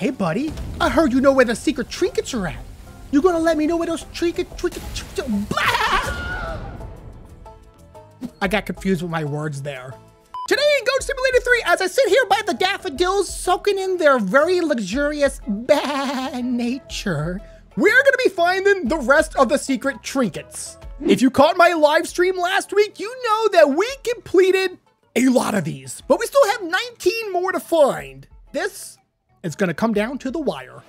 Hey, buddy. I heard you know where the secret trinkets are at. You gonna let me know where those trinket, trinket, trinket! I got confused with my words there. Today in Goat Simulator 3, as I sit here by the daffodils soaking in their very luxurious bad nature, we're gonna be finding the rest of the secret trinkets. If you caught my live stream last week, you know that we completed a lot of these, but we still have 19 more to find. This is gonna come down to the wire.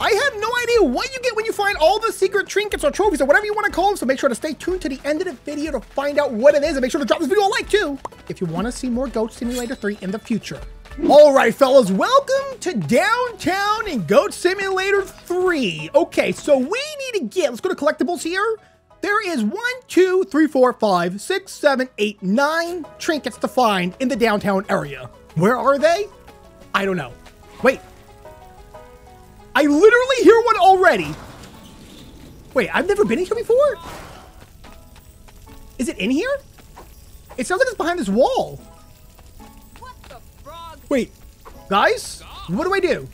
I have no idea what you get when you find all the secret trinkets or trophies or whatever you want to call them, so make sure to stay tuned to the end of the video to find out what it is, and make sure to drop this video a like too, if you want to see more Goat Simulator 3 in the future. All right, fellas, welcome to downtown in Goat Simulator 3. Okay, so we need to get, let's go to collectibles here. There is one, two, three, four, five, six, seven, eight, nine trinkets to find in the downtown area. Where are they? I don't know. Wait, I literally hear one already. Wait, I've never been in here before? Is it in here? It sounds like it's behind this wall. Wait, guys, what do I do?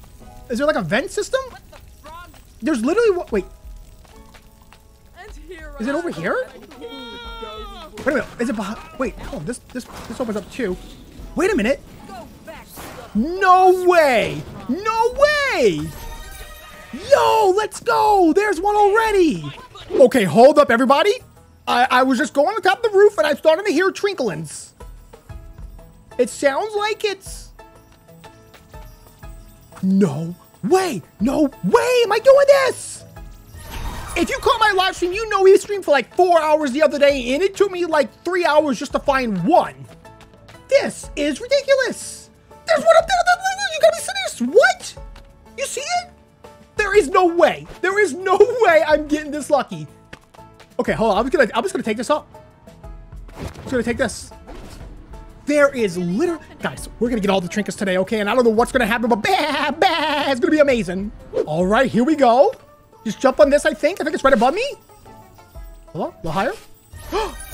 Is there like a vent system? There's literally Wait. Is it over here? Wait a minute. Is it behind? Wait, oh, this this this opens up too. Wait a minute. No way! No way! Yo, let's go! There's one already! Okay, hold up, everybody. I, I was just going on top of the roof and I'm starting to hear trinklings. It sounds like it's... No way! No way am I doing this! If you caught my live stream, you know we streamed for like four hours the other day and it took me like three hours just to find one. This is ridiculous. There's one up there. You gotta be serious. What? You see it? There is no way. There is no way I'm getting this lucky. Okay, hold on. I'm just gonna I'm just gonna take this up. I'm just gonna take this. There is literally guys, we're gonna get all the trinkets today, okay? And I don't know what's gonna happen, but bah, bah, it's gonna be amazing. Alright, here we go. Just jump on this, I think. I think it's right above me. Hold on, a little higher.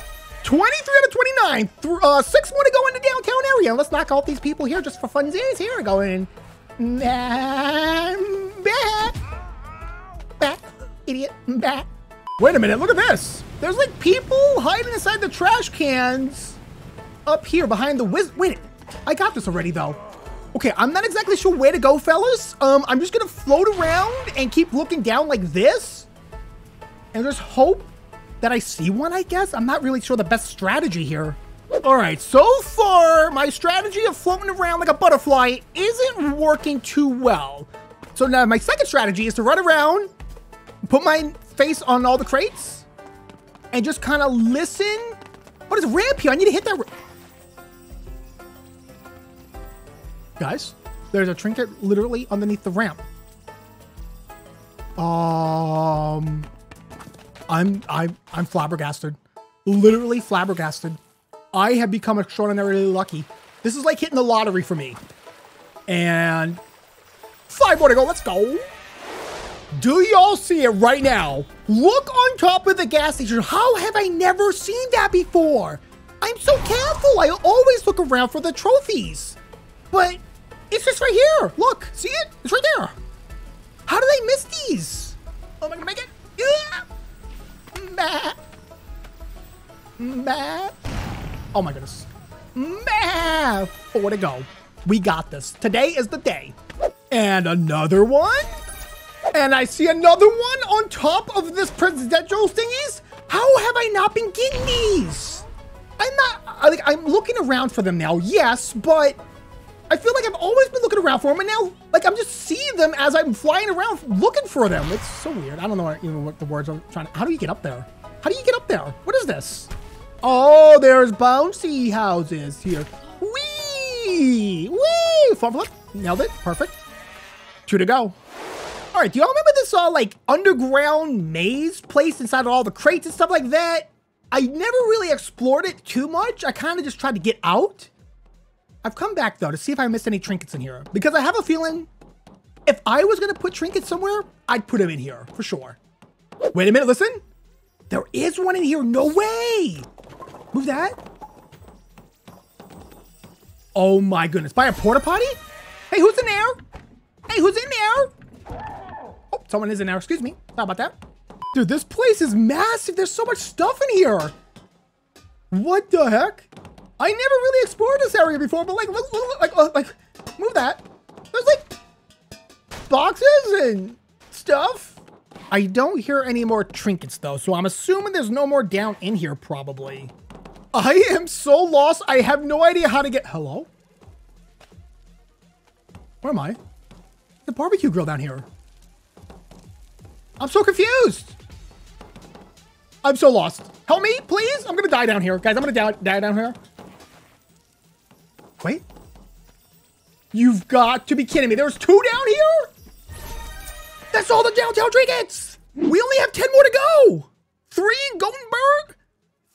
23 out of 29. Th uh, six more to go in the downtown area. Let's knock out these people here just for funsies. Here we go in. Bah, bah, idiot, bah. Wait a minute, look at this. There's like people hiding inside the trash cans up here behind the whiz. Wait, I got this already though. Okay, I'm not exactly sure where to go, fellas. Um, I'm just gonna float around and keep looking down like this. And just hope that I see one, I guess. I'm not really sure the best strategy here. All right, so far, my strategy of floating around like a butterfly isn't working too well. So now my second strategy is to run around, put my face on all the crates, and just kind of listen. What is a ramp here? I need to hit that. Guys, there's a trinket literally underneath the ramp. Um, I'm I'm I'm flabbergasted, literally flabbergasted. I have become extraordinarily lucky. This is like hitting the lottery for me. And five more to go. Let's go. Do y'all see it right now? Look on top of the gas station. How have I never seen that before? I'm so careful. I always look around for the trophies. But it's just right here. Look, see it? It's right there. How did I miss these? Bah. Oh my goodness. Man, four to go. We got this. Today is the day. And another one. And I see another one on top of this presidential thingies. How have I not been getting these? I'm not, like, I'm looking around for them now, yes, but I feel like I've always been looking around for them, and now, like, I'm just seeing them as I'm flying around looking for them. It's so weird. I don't know even what the words I'm trying to, how do you get up there? How do you get up there? What is this? Oh, there's bouncy houses here. Wee! Wee! Front flip. Nailed it. Perfect. Two to go. All right, do y'all remember this all like underground maze place inside of all the crates and stuff like that? I never really explored it too much. I kind of just tried to get out. I've come back though to see if I missed any trinkets in here because I have a feeling if I was gonna put trinkets somewhere, I'd put them in here for sure. Wait a minute, listen. There is one in here. No way. Move that. Oh my goodness. By a porta potty? Hey, who's in there? Hey, who's in there? Oh, someone is in there. Excuse me. How about that? Dude, this place is massive. There's so much stuff in here. What the heck? I never really explored this area before, but like, look, look, like, uh, like, move that. There's like boxes and stuff. I don't hear any more trinkets though, so I'm assuming there's no more down in here probably. I am so lost. I have no idea how to get, hello? Where am I? The barbecue grill down here. I'm so confused. I'm so lost. Help me, please. I'm gonna die down here. Guys, I'm gonna die, die down here. Wait. You've got to be kidding me. There's two down here? That's all the downtown trinkets. We only have 10 more to go. Three Gothenburg,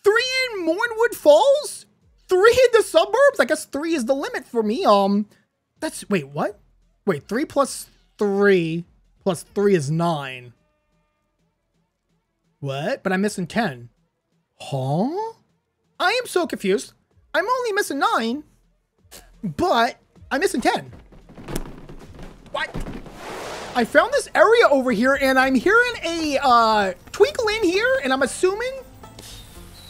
three in Mornwood Falls, three in the suburbs. I guess three is the limit for me. Um, that's, wait, what? Wait, three plus three plus three is nine. What? But I'm missing 10. Huh? I am so confused. I'm only missing nine, but I'm missing 10. What? I found this area over here and I'm hearing a uh, twinkle in here and I'm assuming...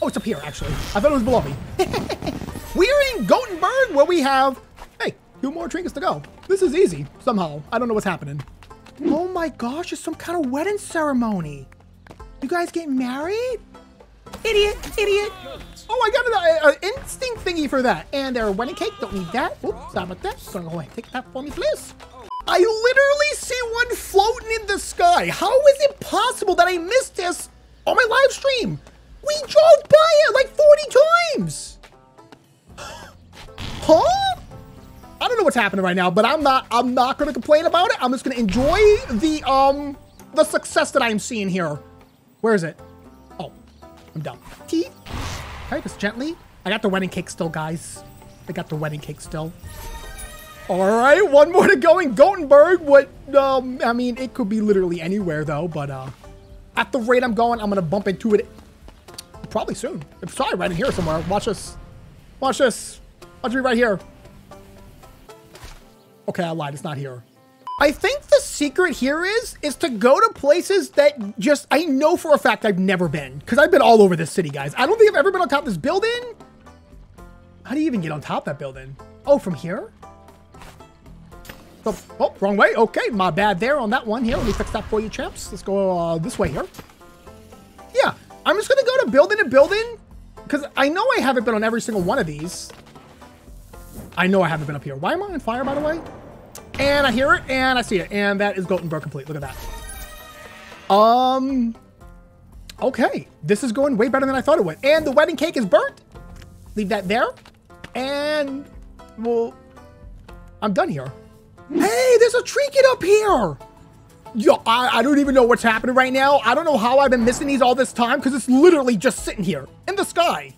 Oh, it's up here, actually. I thought it was below me. We're in Gothenburg where we have, hey, two more trinkets to go. This is easy, somehow. I don't know what's happening. Oh my gosh, it's some kind of wedding ceremony. You guys getting married? Idiot, idiot. Oh, I got an uh, instinct thingy for that. And their wedding cake, don't need that. Oops, sorry about that. Gonna go ahead and take that for me, please. I literally see one floating in the sky. How is it possible that I missed this on my live stream? We drove by it like 40 times. huh? I don't know what's happening right now, but I'm not I'm not gonna complain about it. I'm just gonna enjoy the um the success that I'm seeing here. Where is it? Oh, I'm done. Tea. Okay, just gently. I got the wedding cake still, guys. I got the wedding cake still. All right, one more to go in Gothenburg. What, um, I mean, it could be literally anywhere though, but uh, at the rate I'm going, I'm gonna bump into it probably soon. It's probably right in here somewhere. Watch this. Watch this. Watch me right here. Okay, I lied. It's not here. I think the secret here is, is to go to places that just, I know for a fact I've never been. Because I've been all over this city, guys. I don't think I've ever been on top of this building. How do you even get on top of that building? Oh, from here? Oh, oh, wrong way. Okay, my bad there on that one. Here, let me fix that for you, champs. Let's go uh, this way here. Yeah, I'm just to go to building to building. Because I know I haven't been on every single one of these. I know I haven't been up here. Why am I on fire, by the way? And I hear it, and I see it. And that is Gothenburg complete. Look at that. Um, okay. This is going way better than I thought it would. And the wedding cake is burnt. Leave that there. And, well, I'm done here. Hey, there's a trinket up here. Yo, I, I don't even know what's happening right now. I don't know how I've been missing these all this time because it's literally just sitting here in the sky.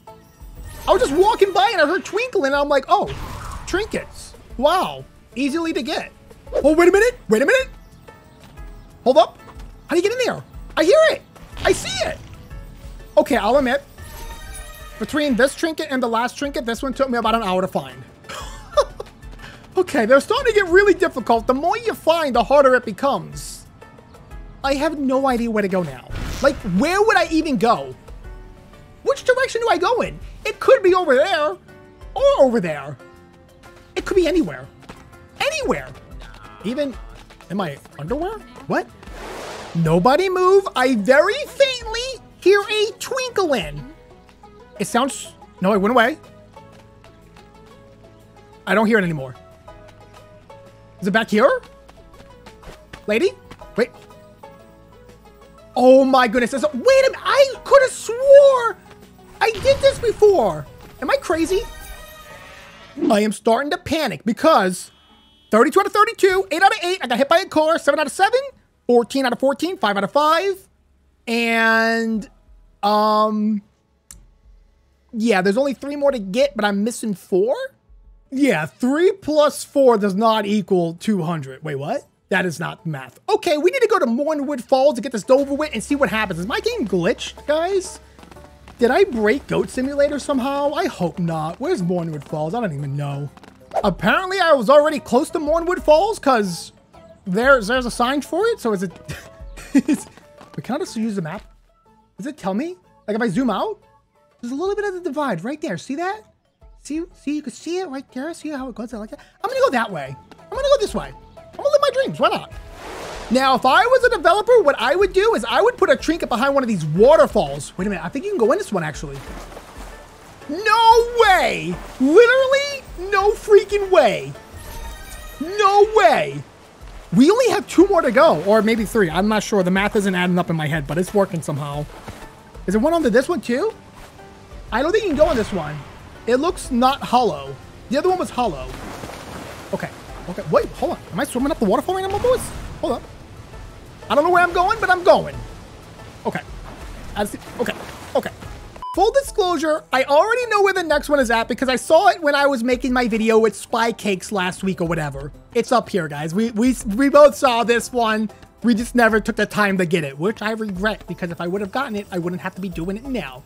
I was just walking by and I heard twinkling and I'm like, oh, trinkets. Wow easily to get. Oh, wait a minute. Wait a minute. Hold up. How do you get in there? I hear it. I see it. Okay, I'll admit, between this trinket and the last trinket, this one took me about an hour to find. okay, they're starting to get really difficult. The more you find, the harder it becomes. I have no idea where to go now. Like, where would I even go? Which direction do I go in? It could be over there or over there. It could be anywhere anywhere. Even in my underwear? What? Nobody move. I very faintly hear a twinkle in. It sounds... No, it went away. I don't hear it anymore. Is it back here? Lady? Wait. Oh my goodness. Wait a minute. I could have swore I did this before. Am I crazy? I am starting to panic because 32 out of 32, 8 out of 8. I got hit by a car, 7 out of 7, 14 out of 14, 5 out of 5. And, um, yeah, there's only three more to get, but I'm missing four? Yeah, 3 plus 4 does not equal 200. Wait, what? That is not math. Okay, we need to go to Mornwood Falls to get this over with and see what happens. Is my game glitched, guys? Did I break Goat Simulator somehow? I hope not. Where's Mornwood Falls? I don't even know. Apparently, I was already close to Mornwood Falls because there's there's a sign for it. So is it? is, but can I just use the map? Does it tell me? Like if I zoom out, there's a little bit of the divide right there. See that? See, see, you can see it right there. See how it goes like that? I'm gonna go that way. I'm gonna go this way. Why not? Now, if I was a developer, what I would do is I would put a trinket behind one of these waterfalls. Wait a minute. I think you can go in this one, actually. No way! Literally, no freaking way. No way. We only have two more to go, or maybe three. I'm not sure. The math isn't adding up in my head, but it's working somehow. Is there one under this one, too? I don't think you can go on this one. It looks not hollow. The other one was hollow. Okay. Okay. Wait, hold on. Am I swimming up the waterfall right now, my boys? Hold up. I don't know where I'm going, but I'm going. Okay. I see. Okay. Okay. Full disclosure, I already know where the next one is at because I saw it when I was making my video with SpyCakes last week or whatever. It's up here, guys. We, we, we both saw this one. We just never took the time to get it, which I regret because if I would have gotten it, I wouldn't have to be doing it now.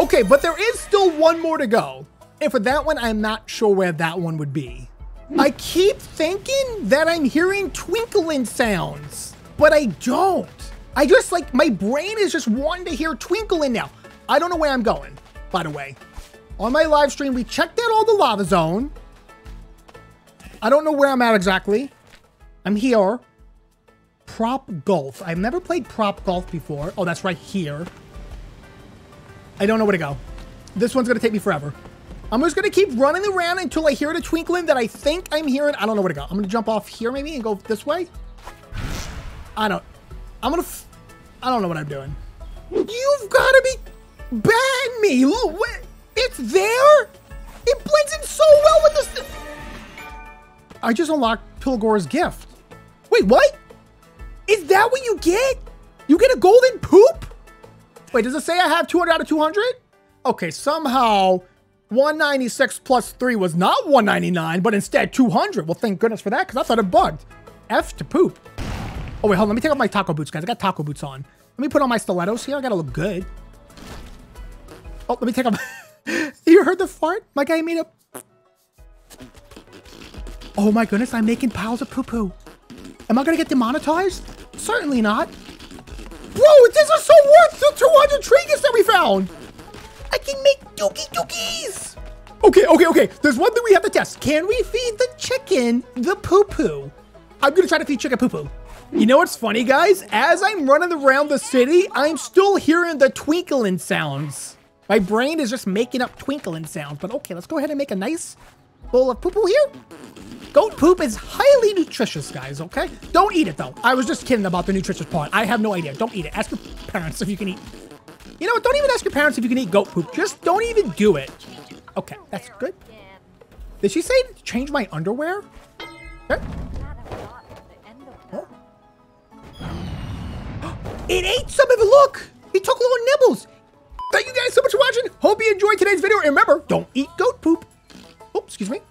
Okay, but there is still one more to go. And for that one, I'm not sure where that one would be. I keep thinking that I'm hearing twinkling sounds, but I don't. I just like, my brain is just wanting to hear twinkling now. I don't know where I'm going, by the way. On my live stream, we checked out all the lava zone. I don't know where I'm at exactly. I'm here. Prop golf. I've never played prop golf before. Oh, that's right here. I don't know where to go. This one's to take me forever. I'm just to keep running around until I hear the twinkling that I think I'm hearing. I don't know where to go. I'm to jump off here maybe and go this way. I don't. I'm going to. I don't know what I'm doing. You've got to be bad me. Look, what? it's there. It blends in so well with this. I just unlocked Pilgor's gift. Wait, what? Is that what you get? You get a golden poop? Wait, does it say I have 200 out of 200? Okay, somehow 196 plus 3 was not 199, but instead 200. Well, thank goodness for that, because I thought it bugged. F to poop. Oh, wait, hold on. Let me take off my taco boots, guys. I got taco boots on. Let me put on my stilettos here. I gotta look good. Oh, let me take off. you heard the fart? My guy made a... Oh my goodness, I'm making piles of poo-poo. Am I gonna get demonetized? Certainly not. Bro, this is so worth the 200 trinkets that we found. I can make dookie dookies. Okay, okay, okay. There's one thing we have to test. Can we feed the chicken the poo-poo? I'm gonna try to feed chicken poo-poo. You know what's funny, guys? As I'm running around the city, I'm still hearing the twinkling sounds. My brain is just making up twinkling sounds. But okay, let's go ahead and make a nice bowl of poo-poo here. Goat poop is highly nutritious, guys, okay? Don't eat it, though. I was just kidding about the nutritious part. I have no idea. Don't eat it. Ask your parents if you can eat. You know what? Don't even ask your parents if you can eat goat poop. Just don't even do it. Okay, that's good. Did she say change my underwear? Okay. It ate some of it. Look, it took little nibbles. Thank you guys so much for watching. Hope you enjoyed today's video. And remember, don't eat goat poop. Oh, excuse me.